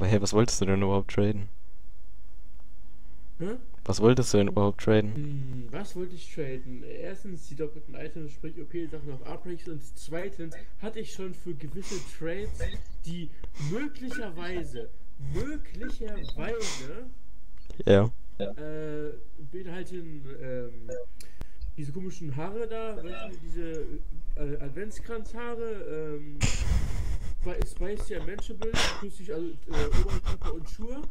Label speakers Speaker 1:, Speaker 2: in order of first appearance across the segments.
Speaker 1: Aber hey, was wolltest du denn überhaupt traden?
Speaker 2: Hä?
Speaker 1: Was wolltest du denn überhaupt traden?
Speaker 2: Hm, was wollte ich traden? Erstens die doppelten Items, sprich OP-Sachen auf Uprates und zweitens hatte ich schon für gewisse Trades, die möglicherweise, möglicherweise
Speaker 1: Ja.
Speaker 2: äh, beinhalten ähm, diese komischen Haare da, weißt du, diese äh, Adventskranzhaare, ähm, Spi- Spicy Unmentionable, plus ich also äh, Oberkörper und Schuhe.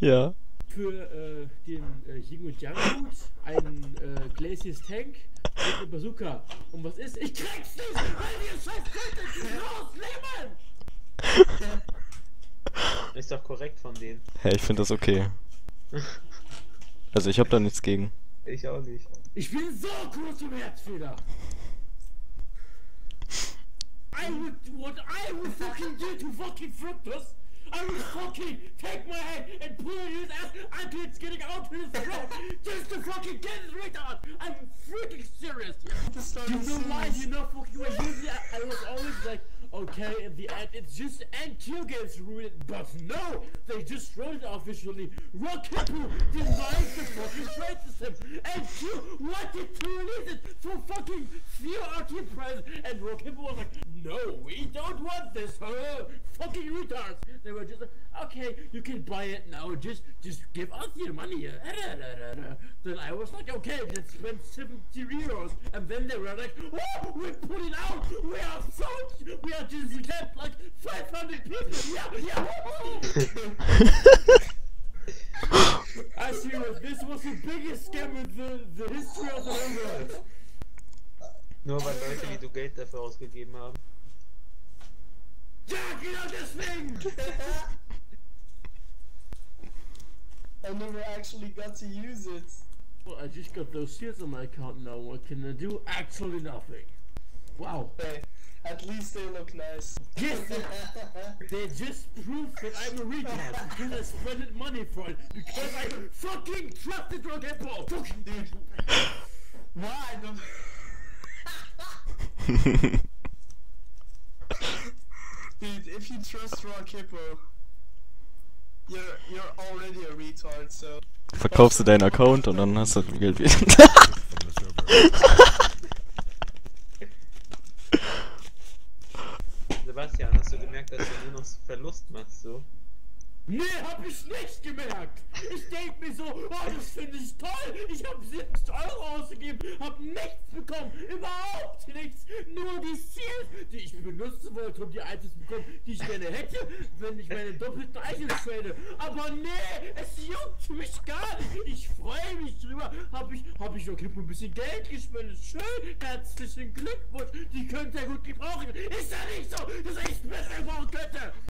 Speaker 1: Ja.
Speaker 2: Für äh, den äh, Yin und Yang Hut, ein äh, Glaciers Tank und eine Bazooka. Und was ist? Ich krieg's nicht, weil ihr scheiß Content rausnehmen!
Speaker 3: Ist doch korrekt von denen.
Speaker 1: Hey, ich finde das okay. Also ich hab da nichts gegen.
Speaker 3: Ich auch nicht.
Speaker 2: Ich bin so kurz im Herzfehler. What I would fucking do to fucking Fructus, I would fucking take my hand and pull it in his ass until it's getting out of his throat, just to fucking get his right out. I'm freaking serious. You know why? You know fucking why? Usually I, I was always like, okay, in the end, it's just and Q gets ruined, but no, they just wrote it officially. Rock Hippo denies the fucking and Q wanted to release it for fucking few RT price, and Rock Hippo was like, no, we don't want this, huh? Fucking retards. They were just like, okay, you can buy it now, just just give us your money. Then I was like, okay, let's spend 70 euros, and then they were like, oh, we put it out, we are so, we are just kept like 500 people, yeah, yeah. I see what this was the biggest scam in the, the history of the world.
Speaker 3: Nur weil Leute wie du Geld dafür ausgegeben haben.
Speaker 2: Ja, genau deswegen!
Speaker 4: I never actually got to use it.
Speaker 2: Well, I just got those seals on my account now. What can I do? Actually nothing. Wow.
Speaker 4: Hey, at least they look nice.
Speaker 2: Yes, they just prove that I'm a retard because I spent money for it because I fucking trusted Rock Apple. Fucking dude.
Speaker 4: Why? Dude, if you trust Rock Hippo, you're you're already a retard. So
Speaker 1: Verkaufst du deinen Account und dann hast du das Geld wieder.
Speaker 3: hast du gemerkt, dass du nur noch Verlust machst, so?
Speaker 2: Nee, hab ich nicht gemerkt. Ich denk mir so, oh, das finde ich toll. Ich hab 70 Euro ausgegeben, hab nichts bekommen. Überhaupt nichts. Nur die Seals, die ich benutzen wollte, um die Items zu bekommen, die ich gerne hätte, wenn ich meine doppelten Items trade. Aber nee, es juckt mich gar nicht. Ich freue mich drüber. Hab ich, hab ich okay, ein bisschen Geld gespendet. Schön, herzlichen Glückwunsch. Die könnt ihr gut gebrauchen. Ist ja nicht so, dass ich es besser gebrauchen könnte.